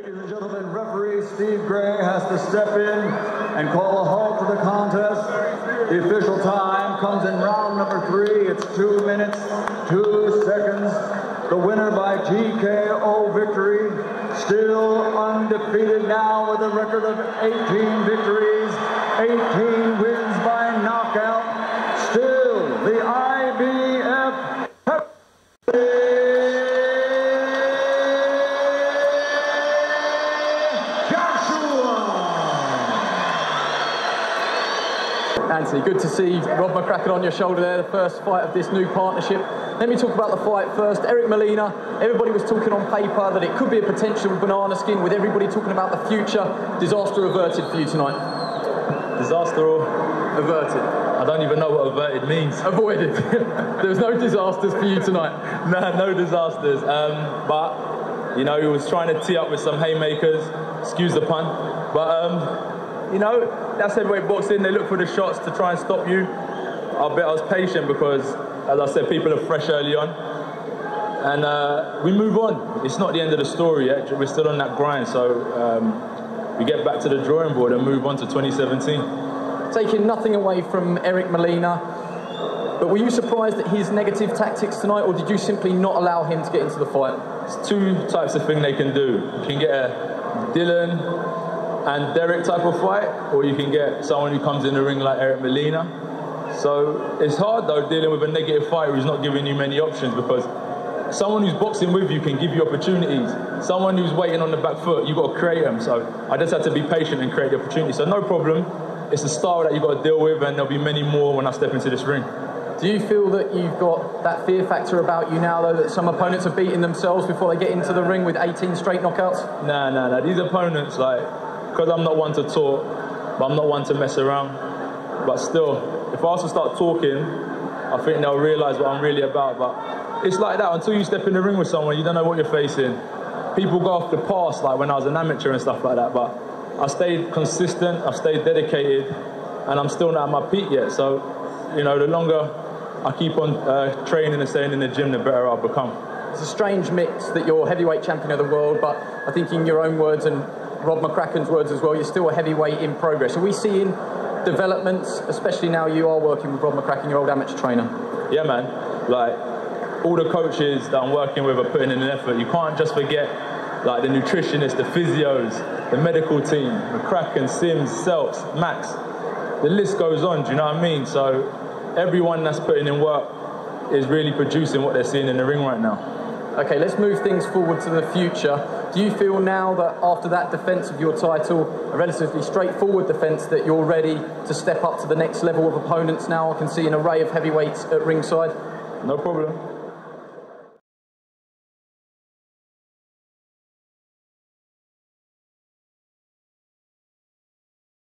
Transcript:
Ladies and gentlemen, referee Steve Gray has to step in and call a halt to the contest. The official time comes in round number three. It's two minutes, two seconds. The winner by TKO victory, still undefeated now with a record of 18 victories, 18 wins by knockout. Still the IBF Anthony, good to see Rob McCracken on your shoulder there, the first fight of this new partnership. Let me talk about the fight first. Eric Molina, everybody was talking on paper that it could be a potential banana skin with everybody talking about the future. Disaster averted for you tonight. Disaster or Averted. I don't even know what averted means. Avoided. there was no disasters for you tonight. no, no disasters. Um, but you know, he was trying to tee up with some haymakers. Excuse the pun. But um, you know, that's heavyweight boxing. They look for the shots to try and stop you. I bet I was patient because, as I said, people are fresh early on. And uh, we move on. It's not the end of the story yet. We're still on that grind. So um, we get back to the drawing board and move on to 2017. Taking nothing away from Eric Molina, but were you surprised at his negative tactics tonight, or did you simply not allow him to get into the fight? It's two types of thing they can do. You can get a Dillian and Dereck type of fight, or you can get someone who comes in the ring like Eric Molina. So it's hard though dealing with a negative fighter who's not giving you many options because someone who's boxing with you can give you opportunities. Someone who's waiting on the back foot, you've got to create them. So I just had to be patient and create the opportunity. So no problem. It's a style that you've got to deal with, and there'll be many more when I step into this ring. Do you feel that you've got that fear factor about you now, though, that some opponents are beating themselves before they get into the ring with 18 straight knockouts? Nah, nah, nah. These opponents, like, because I'm not one to talk, but I'm not one to mess around. But still, if I to start talking, I think they'll realise what I'm really about. But it's like that until you step in the ring with someone, you don't know what you're facing. People go off the past, like when I was an amateur and stuff like that. But I stayed consistent, I've stayed dedicated, and I'm still not at my peak yet. So, you know, the longer I keep on uh, training and staying in the gym, the better I'll become. It's a strange mix that you're heavyweight champion of the world, but I think in your own words and Rob McCracken's words as well, you're still a heavyweight in progress. Are we seeing developments, especially now you are working with Rob McCracken, your old amateur trainer? Yeah, man. Like, all the coaches that I'm working with are putting in an effort. You can't just forget, like, the nutritionists, the physios, the medical team, McCracken, Sims, Selks, Max. The list goes on, do you know what I mean? So everyone that's putting in work is really producing what they're seeing in the ring right now. Okay, let's move things forward to the future. Do you feel now that after that defence of your title, a relatively straightforward defence, that you're ready to step up to the next level of opponents now? I can see an array of heavyweights at ringside. No problem.